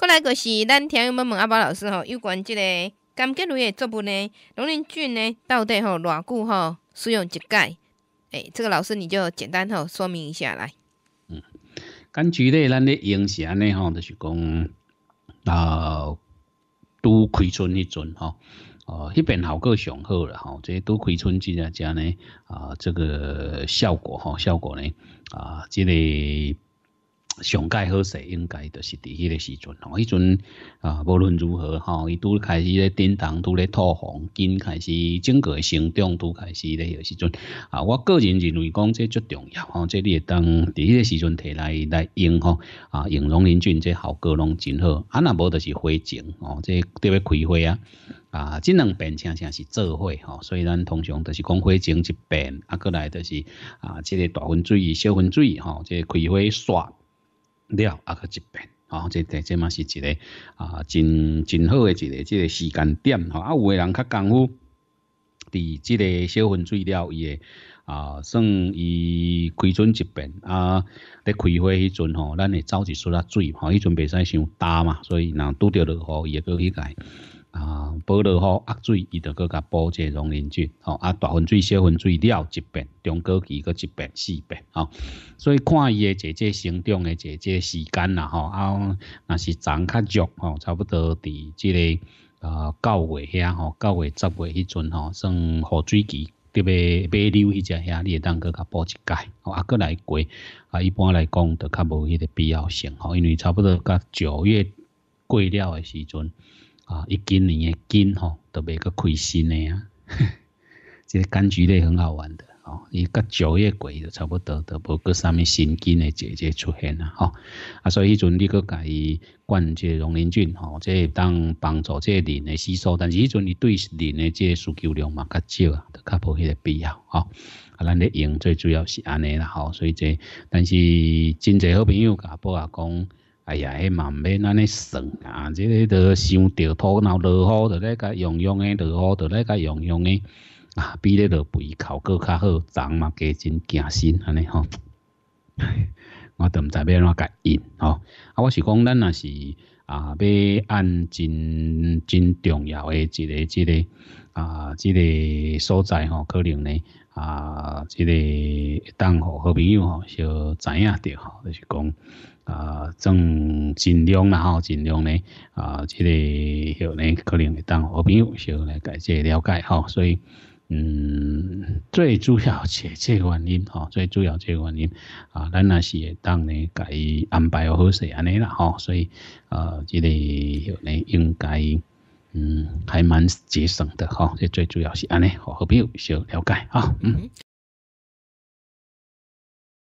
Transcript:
过来就是咱听友问问阿宝老师吼，有关即个柑橘类的作物呢，龙鳞菌呢，到底吼偌久吼使用一届？诶，这个老师你就简单吼说明一下来。嗯，柑橘类咱咧用是安尼吼，就是讲啊，拄开春迄阵吼，哦，迄边效果上好了吼，这拄开春即只只呢啊，这个效果吼，效果呢啊，即个。上盖好势应该就是伫迄个时阵吼，迄阵啊，无论如何吼，伊拄开始咧顶堂拄咧吐红，根开始整个成长拄开始咧个时阵啊，我个人认为讲这足重要吼，这你会当伫迄个时阵摕来来用吼啊，用龙鳞菌这效果拢真好，啊若无就是花精吼，这特别开花啊。啊，即两边常常是做伙吼，所以咱通常都是讲花精一边，啊，过来就是啊，即个大分水、小分水吼，即开花刷。了啊，去一遍，吼，这这这嘛是一个啊，真真好诶一个这个时间点，吼，啊，有诶人较功夫，伫即个小分水了伊诶啊，算伊开春一遍啊，咧开花迄阵吼，咱会走一出啊水，吼，迄阵袂使伤干嘛，所以若拄着落雨伊会搁去解。啊，保落好压水，伊就搁甲补这溶磷菌，吼啊大分水、小分水了一遍，中高期搁一遍、四遍，吼。所以看伊诶姐姐成长诶姐姐时间啦，吼啊，若是长较弱，吼，差不多伫即个啊九月遐，吼九月、十月迄阵，吼算雨水期，特别马柳迄只遐，你会当搁甲补一届，吼啊，搁来过啊，一般来讲，都较无迄个必要性，吼，因为差不多甲九月过了诶时阵。啊，一今年的根吼，都袂个开新的啊。这个柑橘类很好玩的哦，伊甲九月过就差不多，都无个啥物新根的姐姐出现啦吼。啊，所以迄阵你个家己灌这溶磷菌吼，这当帮助这磷的吸收，但是迄阵你对磷的这需求量嘛较少啊，都较无迄个必要吼。啊，咱咧用最主要是安尼啦吼，所以这但是真侪好朋友甲报啊讲。哎呀，迄嘛毋免安尼算啊！即个都伤着土，然后落雨，就咧甲用用诶，落雨就咧甲用用诶，啊，比咧落肥效果较好，长嘛加真惊心安尼吼。我都毋知要安怎甲用吼。啊，我是讲咱若是啊，要按真真重要诶一个一个啊，即个所在吼，可能呢啊，即个当互好朋友吼，小知影着吼，就是讲。啊，正尽量啦吼，尽量呢啊，即个有呢可能会当好朋友就来解解了解吼，所以嗯，最主要是这个原因吼，最主要这个原因啊，咱若是会当呢伊安排好势安尼啦吼，所以啊，即个有呢应该嗯还蛮节省的吼，这最主要是安尼好朋友小了解吼，嗯。